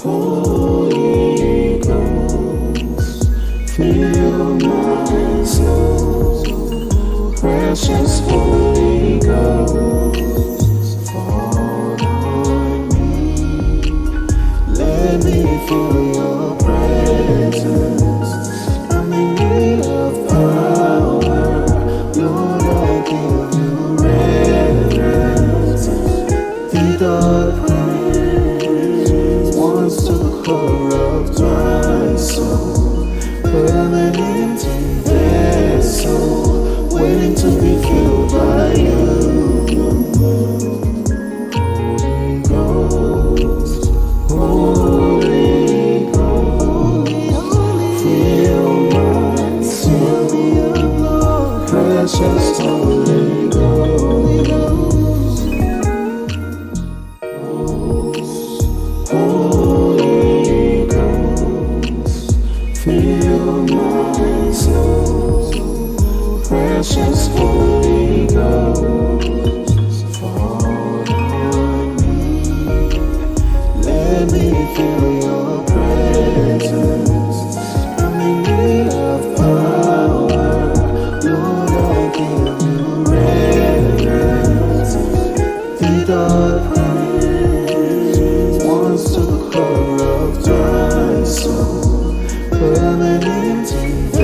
Holy Ghost, fill my soul, precious Holy Ghost, fall on me, let me feel. waiting to be killed by you. Holy Ghost, fill my soul, precious Holy Ghost. Holy Ghost, fill my soul precious Holy Ghost, fall on me. Let me feel your presence. I'm in need of power. Lord, I give you reverence. The dark prince wants to corrupt my soul. but I'm an empty.